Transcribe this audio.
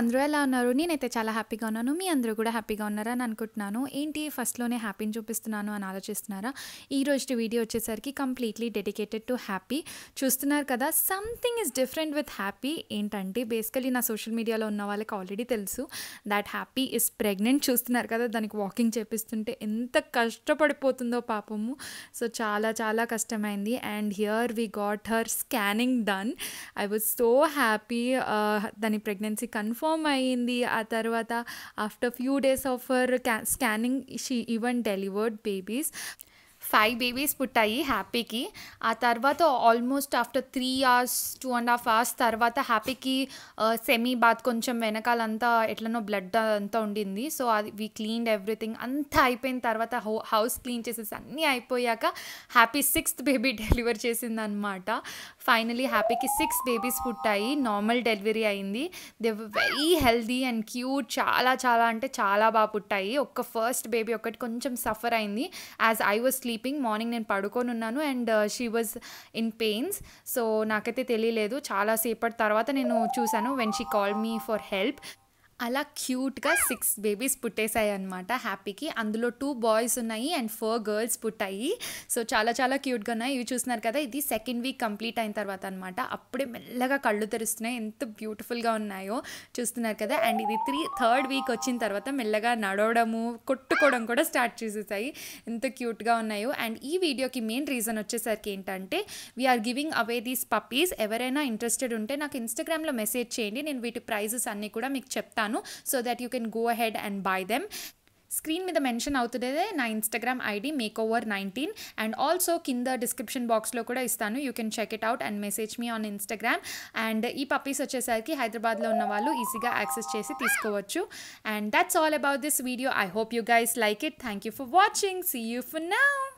అందరూ ఎలా ఉన్నారు? నేనైతే చాలా హ్యాపీగా ఉన్నాను. మీ అందరూ కూడా హ్యాపీగా ఉన్నారని అనుకుంటున్నాను. ఏంటి ఫస్ట్‌లోనే హ్యాపీని చూపిస్తున్నాను అని ఆలోచిస్తున్నారా? ఈ రోజు వీడియో వచ్చేసరికి కంప్లీట్‌లీ డెడికేటెడ్ టు హ్యాపీ. చూస్తున్నారు కదా! Something is different with Happy ఏంటంటే బేసికల్లీ నా సోషల్ మీడియాలో ఉన్న వాళ్ళకి ఆల్రెడీ తెలుసు దాట్ హ్యాపీ ఇస్ ప్రెగ్నెంట్. చూస్తున్నారు కదా! దానికి వాకింగ్ చేపిస్తుంటే ఎంత కష్టపడిపోతుందో పాపము. సో, చాలా చాలా కష్టమైంది. And here we got her scanning done. I was so happy దాని ప్రెగ్నెన్సీ కన్ఫర్మ్ కన్ఫర్మ్ అయ్యింది. ఆ తర్వాత ఆఫ్టర్ ఫ్యూ డేస్ ఆఫ్ క్యా scanning she even delivered babies. Five babies పుట్టాయి హ్యాపీకి. ఆ తర్వాత almost after three hours, two and half hours తర్వాత హ్యాపీకి సెమీ బాత్ కొంచెం వెనకాలంతా ఎట్లనో బ్లడ్ అంతా ఉండింది. సో, అది వి క్లీన్డ్ ఎవ్రీథింగ్ అంతా అయిపోయిన తర్వాత హౌ హౌస్ క్లీన్ చేసేసి అన్నీ అయిపోయాక హ్యాపీ సిక్స్త్ బేబీ డెలివర్ చేసిందనమాట. ఫైనలీ హ్యాపీకి సిక్స్ బేబీస్ పుట్టాయి. నార్మల్ డెలివరీ అయింది. They very healthy and cute చాలా చాలా అంటే చాలా బాగా పుట్టాయి. ఒక్క ఫస్ట్ బేబీ ఒకటి కొంచెం సఫర్ అయింది. As I was sleeping morning నేను పడుకొని ఉన్నాను and she was in pains. So, నాకైతే తెలియలేదు. చాలా సేపటి తర్వాత నేను చూశాను when she call me for help. అలా క్యూట్‌గా సిక్స్ బేబీస్ పుట్టేసాయన్నమాట హ్యాపీకి. అందులో టూ బాయ్స్ ఉన్నాయి అండ్ ఫోర్ గర్ల్స్ పుట్టాయి. సో, చాలా చాలా క్యూట్‌గా ఉన్నాయి. ఇవి చూస్తున్నారు కదా! ఇది సెకండ్ వీక్ కంప్లీట్ అయిన తర్వాత అనమాట. అప్పుడే మెల్లగా కళ్ళు తెరుస్తున్నాయి. ఎంత బ్యూటిఫుల్‌గా ఉన్నాయో చూస్తున్నారు కదా! అండ్ ఇది త్రీ థర్డ్ వీక్ వచ్చిన తర్వాత మెల్లగా నడవడము, కొట్టుకోవడం కూడా స్టార్ట్ చేసేసాయి. ఎంత క్యూట్‌గా ఉన్నాయో. అండ్ ఈ వీడియోకి మెయిన్ రీజన్ వచ్చేసరికి ఏంటంటే we are giving away these puppies. ఎవరైనా ఇంట్రెస్టెడ్ ఉంటే నాకు ఇన్‌స్టాగ్రామ్‌లో మెసేజ్ చేయండి. నేను వీటి ప్రైజెస్ అన్నీ కూడా మీకు చెప్తాను. So that you can go ahead and buy them. Screen మీద మెన్షన్ అవుతున్నదే నా Instagram ID makeover 19 and also కింద డిస్క్రిప్షన్ బాక్స్‌లో కూడా ఇస్తాను. You can check it out and message me on Instagram. And ఈ పప్పీస్ వచ్చేసరికి హైదరాబాద్‌లో ఉన్న వాళ్ళు ఈజీగా యాక్సెస్ చేసి తీసుకోవచ్చు. And that's all about this video. I hope you guys like it. Thank you for watching. See you for now.